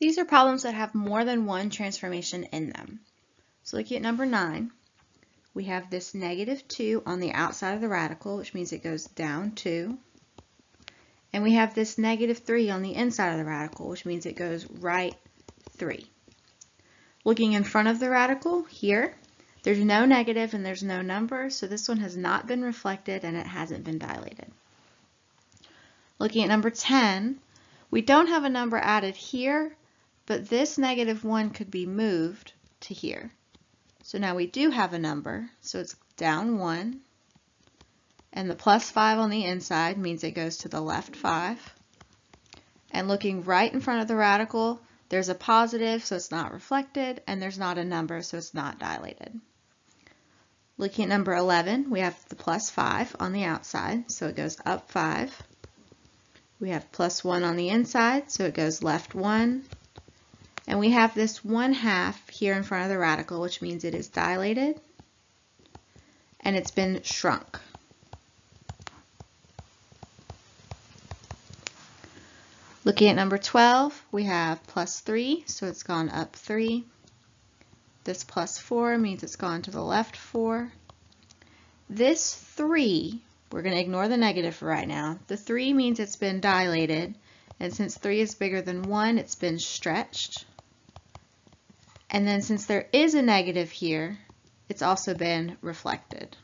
These are problems that have more than one transformation in them. So looking at number 9, we have this negative 2 on the outside of the radical, which means it goes down 2. And we have this negative 3 on the inside of the radical, which means it goes right 3. Looking in front of the radical, here, there's no negative and there's no number, so this one has not been reflected and it hasn't been dilated. Looking at number 10, we don't have a number added here, but this negative 1 could be moved to here. So now we do have a number, so it's down 1, and the plus 5 on the inside means it goes to the left 5. And looking right in front of the radical, there's a positive, so it's not reflected, and there's not a number, so it's not dilated. Looking at number 11, we have the plus 5 on the outside, so it goes up 5. We have plus 1 on the inside, so it goes left 1. And we have this 1 half here in front of the radical, which means it is dilated, and it's been shrunk. Looking at number 12, we have plus 3, so it's gone up 3. This plus 4 means it's gone to the left 4. This 3, we're going to ignore the negative for right now. The 3 means it's been dilated, and since 3 is bigger than 1, it's been stretched. And then since there is a negative here, it's also been reflected.